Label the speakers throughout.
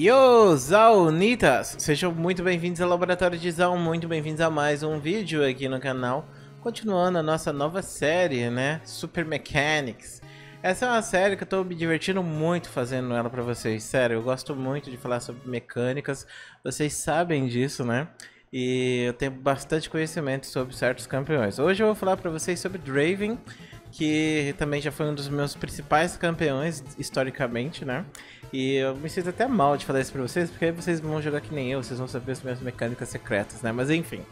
Speaker 1: Yo, Zaunitas! Sejam muito bem-vindos ao Laboratório de Zal, muito bem-vindos a mais um vídeo aqui no canal. Continuando a nossa nova série, né? Super Mechanics. Essa é uma série que eu tô me divertindo muito fazendo ela pra vocês, sério, eu gosto muito de falar sobre mecânicas, vocês sabem disso, né? E eu tenho bastante conhecimento sobre certos campeões. Hoje eu vou falar pra vocês sobre Draven, que também já foi um dos meus principais campeões historicamente, né? E eu me sinto até mal de falar isso pra vocês, porque aí vocês vão jogar que nem eu, vocês vão saber as minhas mecânicas secretas, né? Mas enfim,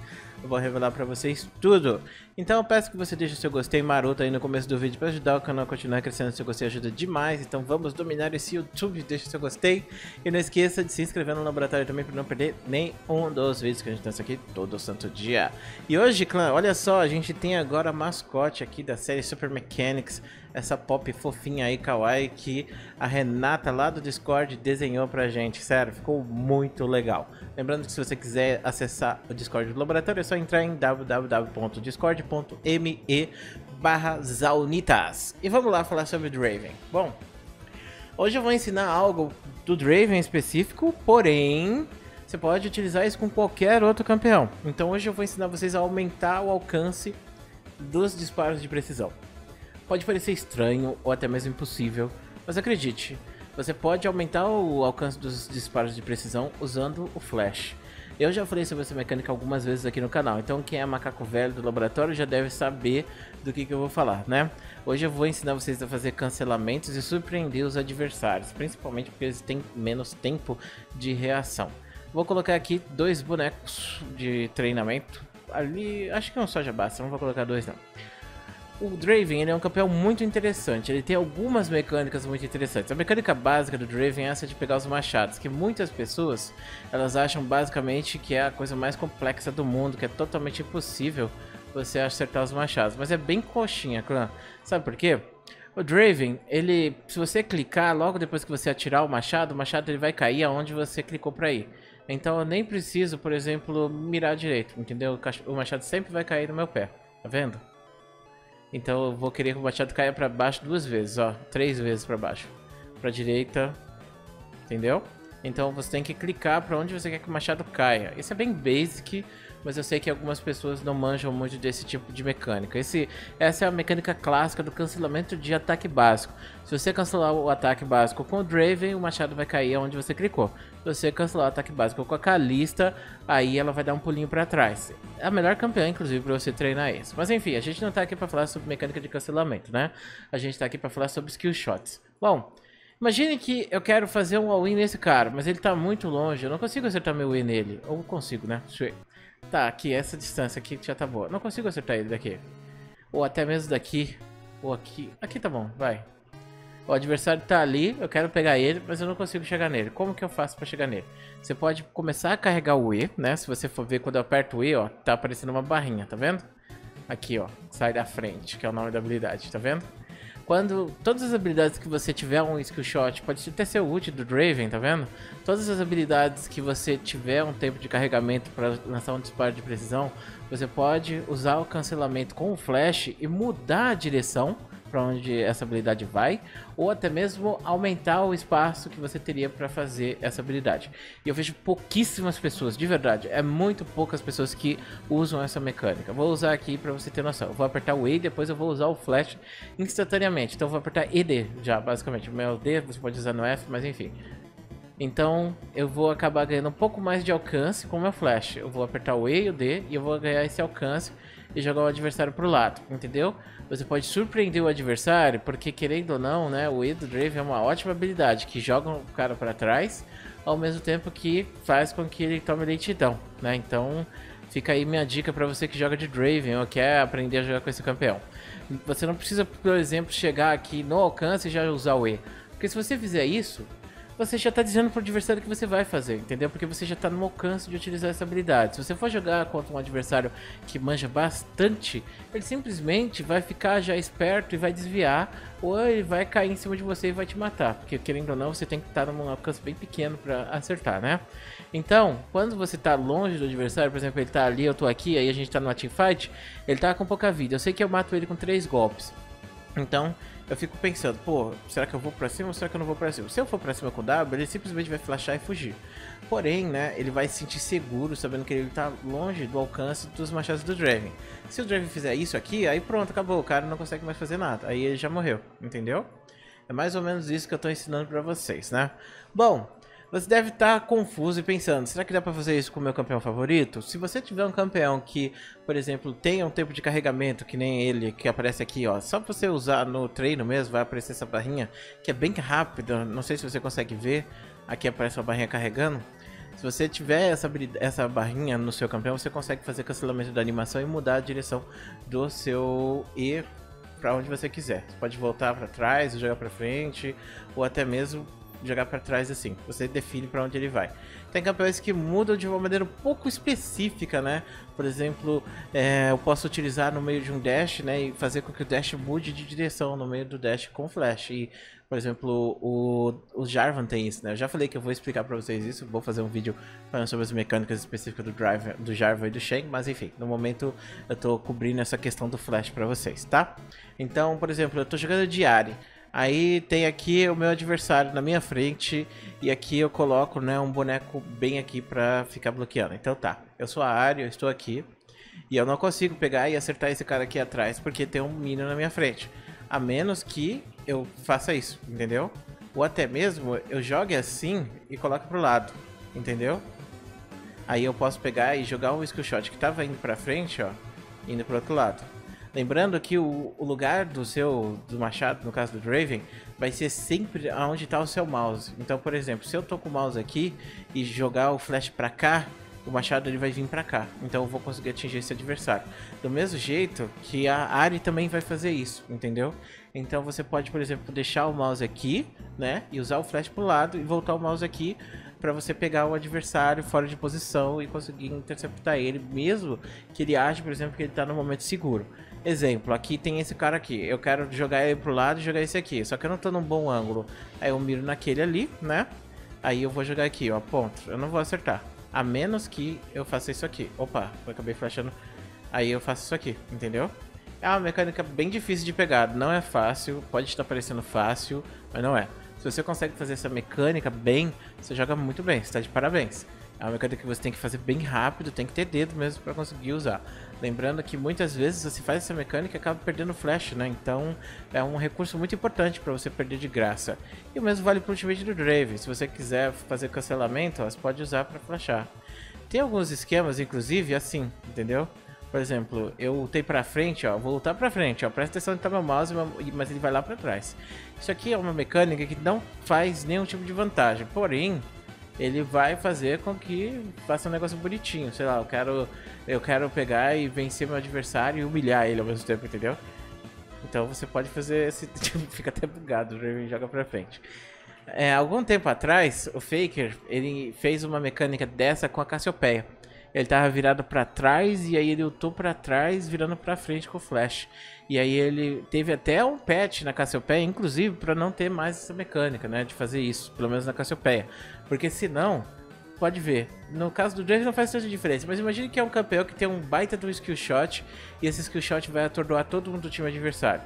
Speaker 1: eu vou revelar pra vocês tudo. Então eu peço que você deixe o seu gostei maroto aí no começo do vídeo pra ajudar o canal a continuar crescendo. Seu gostei ajuda demais, então vamos dominar esse YouTube. Deixe seu gostei e não esqueça de se inscrever no laboratório também pra não perder nenhum dos vídeos que a gente lança aqui todo santo dia. E hoje, clã, olha só, a gente tem agora a mascote aqui da série Super Mechanics essa pop fofinha aí, kawaii, que a Renata lá do Discord desenhou pra gente. Sério, ficou muito legal. Lembrando que se você quiser acessar o Discord do laboratório, é só entrar em www.discord.me barra Zaunitas. E vamos lá falar sobre o Draven. Bom, hoje eu vou ensinar algo do Draven específico, porém... Você pode utilizar isso com qualquer outro campeão. Então hoje eu vou ensinar vocês a aumentar o alcance dos disparos de precisão. Pode parecer estranho ou até mesmo impossível, mas acredite, você pode aumentar o alcance dos disparos de precisão usando o flash. Eu já falei sobre essa mecânica algumas vezes aqui no canal, então quem é macaco velho do laboratório já deve saber do que, que eu vou falar, né? Hoje eu vou ensinar vocês a fazer cancelamentos e surpreender os adversários, principalmente porque eles têm menos tempo de reação. Vou colocar aqui dois bonecos de treinamento, ali, acho que um só já basta, não vou colocar dois não. O Draven ele é um campeão muito interessante, ele tem algumas mecânicas muito interessantes. A mecânica básica do Draven é essa de pegar os machados, que muitas pessoas elas acham basicamente que é a coisa mais complexa do mundo, que é totalmente impossível você acertar os machados. Mas é bem coxinha, clã. Sabe por quê? O Draven, ele, se você clicar logo depois que você atirar o machado, o machado ele vai cair aonde você clicou para ir. Então eu nem preciso, por exemplo, mirar direito, entendeu? O machado sempre vai cair no meu pé, tá vendo? Então eu vou querer que o machado caia para baixo duas vezes, ó. Três vezes para baixo. Para direita. Entendeu? Então você tem que clicar para onde você quer que o machado caia. Isso é bem basic, mas eu sei que algumas pessoas não manjam muito desse tipo de mecânica. Esse, essa é a mecânica clássica do cancelamento de ataque básico. Se você cancelar o ataque básico com o Draven, o machado vai cair onde você clicou. Se você cancelar o ataque básico com a Kalista, aí ela vai dar um pulinho para trás. É a melhor campeã, inclusive, para você treinar isso. Mas enfim, a gente não tá aqui para falar sobre mecânica de cancelamento, né? A gente tá aqui para falar sobre skill shots. Bom, Imagine que eu quero fazer um all-in nesse cara, mas ele tá muito longe, eu não consigo acertar meu win nele. Ou consigo, né? Tá, aqui, essa distância aqui já tá boa. Não consigo acertar ele daqui. Ou até mesmo daqui. Ou aqui. Aqui tá bom, vai. O adversário tá ali, eu quero pegar ele, mas eu não consigo chegar nele. Como que eu faço pra chegar nele? Você pode começar a carregar o E, né? Se você for ver quando eu aperto o E, ó, tá aparecendo uma barrinha, tá vendo? Aqui, ó, sai da frente, que é o nome da habilidade, tá vendo? Quando todas as habilidades que você tiver um skill shot, pode até ser o ult do Draven, tá vendo? Todas as habilidades que você tiver um tempo de carregamento para lançar um disparo de precisão, você pode usar o cancelamento com o flash e mudar a direção para onde essa habilidade vai, ou até mesmo aumentar o espaço que você teria para fazer essa habilidade. E eu vejo pouquíssimas pessoas, de verdade, é muito poucas pessoas que usam essa mecânica. Vou usar aqui para você ter noção. Eu vou apertar o E, depois eu vou usar o flash instantaneamente. Então eu vou apertar ED já, basicamente. O meu D você pode usar no F, mas enfim. Então eu vou acabar ganhando um pouco mais de alcance com o meu flash. Eu vou apertar o E e o D e eu vou ganhar esse alcance e jogar o adversário pro lado, entendeu? Você pode surpreender o adversário, porque querendo ou não, né, o do Drave é uma ótima habilidade que joga o cara para trás, ao mesmo tempo que faz com que ele tome lentidão, né? Então fica aí minha dica para você que joga de Draven ou quer aprender a jogar com esse campeão. Você não precisa, por exemplo, chegar aqui no alcance e já usar o E. Porque se você fizer isso, você já está dizendo pro adversário que você vai fazer, entendeu? Porque você já está no alcance de utilizar essa habilidade. Se você for jogar contra um adversário que manja bastante, ele simplesmente vai ficar já esperto e vai desviar, ou ele vai cair em cima de você e vai te matar. Porque querendo ou não, você tem que estar num alcance bem pequeno para acertar, né? Então, quando você está longe do adversário, por exemplo, ele está ali, eu estou aqui, aí a gente está numa teamfight, ele está com pouca vida. Eu sei que eu mato ele com três golpes. Então, eu fico pensando, pô, será que eu vou pra cima ou será que eu não vou pra cima? Se eu for pra cima com o W, ele simplesmente vai flashar e fugir. Porém, né, ele vai se sentir seguro sabendo que ele tá longe do alcance dos machados do Draven. Se o Draven fizer isso aqui, aí pronto, acabou, o cara não consegue mais fazer nada. Aí ele já morreu, entendeu? É mais ou menos isso que eu tô ensinando pra vocês, né? Bom, você deve estar tá confuso e pensando, será que dá para fazer isso com o meu campeão favorito? Se você tiver um campeão que, por exemplo, tenha um tempo de carregamento que nem ele, que aparece aqui, ó, só você usar no treino mesmo, vai aparecer essa barrinha, que é bem rápida, não sei se você consegue ver, aqui aparece uma barrinha carregando. Se você tiver essa, essa barrinha no seu campeão, você consegue fazer cancelamento da animação e mudar a direção do seu E para onde você quiser. Você pode voltar para trás, jogar para frente, ou até mesmo jogar para trás assim. Você define para onde ele vai. Tem campeões que mudam de uma maneira um pouco específica, né? Por exemplo, é, eu posso utilizar no meio de um dash, né? E fazer com que o dash mude de direção no meio do dash com flash. E, por exemplo, o, o Jarvan tem isso, né? Eu já falei que eu vou explicar para vocês isso. Vou fazer um vídeo falando sobre as mecânicas específicas do, drive, do Jarvan e do Shen. Mas enfim, no momento eu tô cobrindo essa questão do flash para vocês, tá? Então, por exemplo, eu tô jogando de. Aí tem aqui o meu adversário na minha frente e aqui eu coloco, né, um boneco bem aqui pra ficar bloqueando. Então tá, eu sou a área, eu estou aqui e eu não consigo pegar e acertar esse cara aqui atrás porque tem um minion na minha frente. A menos que eu faça isso, entendeu? Ou até mesmo eu jogue assim e coloque pro lado, entendeu? Aí eu posso pegar e jogar um skill shot que tava indo pra frente, ó, indo pro outro lado. Lembrando que o, o, lugar do seu do machado, no caso do Draven, vai ser sempre aonde está o seu mouse. Então, por exemplo, se eu tô com o mouse aqui e jogar o flash para cá, o machado ele vai vir para cá. Então eu vou conseguir atingir esse adversário. Do mesmo jeito que a Ari também vai fazer isso, entendeu? Então você pode, por exemplo, deixar o mouse aqui, né, e usar o flash pro lado e voltar o mouse aqui para você pegar o adversário fora de posição e conseguir interceptar ele, mesmo que ele ache, por exemplo, que ele está no momento seguro. Exemplo, aqui tem esse cara aqui. Eu quero jogar ele pro lado e jogar esse aqui. Só que eu não tô num bom ângulo. Aí eu miro naquele ali, né? Aí eu vou jogar aqui, ó, ponto. Eu não vou acertar. A menos que eu faça isso aqui. Opa, eu acabei flashando. Aí eu faço isso aqui, entendeu? É uma mecânica bem difícil de pegar. Não é fácil, pode estar parecendo fácil, mas não é. Se você consegue fazer essa mecânica bem, você joga muito bem, você tá de parabéns. É uma mecânica que você tem que fazer bem rápido, tem que ter dedo mesmo para conseguir usar. Lembrando que muitas vezes você faz essa mecânica e acaba perdendo flash, né? Então é um recurso muito importante para você perder de graça. E o mesmo vale para o ultimate do Drave. Se você quiser fazer cancelamento, você pode usar para flashar. Tem alguns esquemas, inclusive, assim, entendeu? Por exemplo, eu ultei pra frente, ó, vou lutar pra frente, ó, presta atenção que tá meu mouse, mas ele vai lá pra trás. Isso aqui é uma mecânica que não faz nenhum tipo de vantagem, porém, ele vai fazer com que faça um negócio bonitinho. Sei lá, eu quero, eu quero pegar e vencer meu adversário e humilhar ele ao mesmo tempo, entendeu? Então você pode fazer esse. Tipo, fica até bugado, o joga pra frente. É, algum tempo atrás, o Faker ele fez uma mecânica dessa com a Cassiopeia ele tava virado para trás e aí ele lutou para trás, virando para frente com o Flash. E aí ele teve até um patch na Cassiopeia, inclusive para não ter mais essa mecânica, né, de fazer isso, pelo menos na Cassiopeia. Porque senão, pode ver, no caso do Drake não faz tanta diferença, mas imagine que é um campeão que tem um baita do skill shot e esse skill shot vai atordoar todo mundo do time adversário.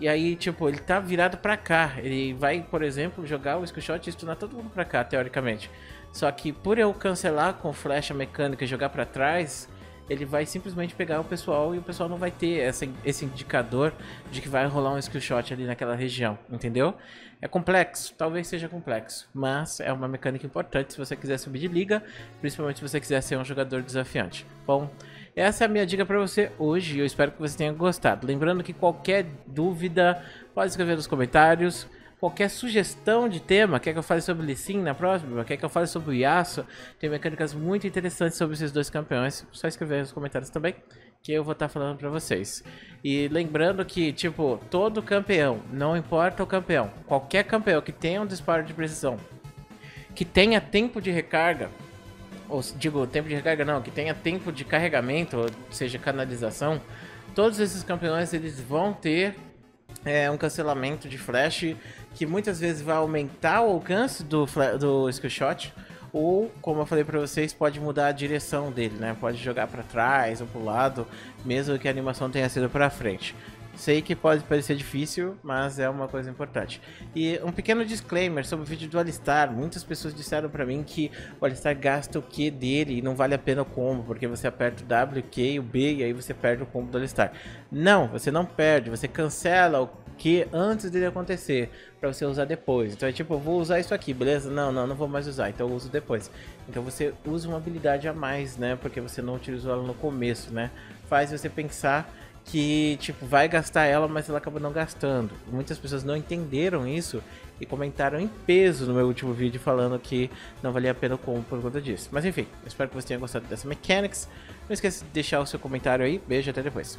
Speaker 1: E aí, tipo, ele tá virado pra cá. Ele vai, por exemplo, jogar o skill shot e stunar todo mundo pra cá, teoricamente. Só que por eu cancelar com flecha mecânica e jogar para trás, ele vai simplesmente pegar o pessoal e o pessoal não vai ter essa, esse indicador de que vai rolar um skill shot ali naquela região, entendeu? É complexo, talvez seja complexo, mas é uma mecânica importante se você quiser subir de liga, principalmente se você quiser ser um jogador desafiante. Bom, essa é a minha dica para você hoje eu espero que você tenha gostado. Lembrando que qualquer dúvida pode escrever nos comentários qualquer sugestão de tema, quer que eu fale sobre Lissin na próxima, quer que eu fale sobre o Yasuo, tem mecânicas muito interessantes sobre esses dois campeões, só escrever nos comentários também, que eu vou estar tá falando pra vocês. E lembrando que, tipo, todo campeão, não importa o campeão, qualquer campeão que tenha um disparo de precisão, que tenha tempo de recarga, ou digo, tempo de recarga não, que tenha tempo de carregamento, ou seja, canalização, todos esses campeões eles vão ter é, um cancelamento de flash que muitas vezes vai aumentar o alcance do, do skillshot, ou, como eu falei para vocês, pode mudar a direção dele, né? Pode jogar para trás ou para lado, mesmo que a animação tenha sido para frente. Sei que pode parecer difícil, mas é uma coisa importante. E um pequeno disclaimer sobre o vídeo do Alistar. Muitas pessoas disseram para mim que o Alistar gasta o Q dele e não vale a pena o combo, porque você aperta o W, o Q e o B e aí você perde o combo do Alistar. Não, você não perde, você cancela o Q antes dele acontecer, para você usar depois. Então é tipo, eu vou usar isso aqui, beleza? Não, não, não vou mais usar, então eu uso depois. Então você usa uma habilidade a mais, né? Porque você não utilizou ela no começo, né? Faz você pensar que, tipo, vai gastar ela, mas ela acaba não gastando. Muitas pessoas não entenderam isso e comentaram em peso no meu último vídeo falando que não valia a pena o combo por conta disso. Mas enfim, espero que você tenha gostado dessa mechanics. Não esqueça de deixar o seu comentário aí. Beijo, até depois.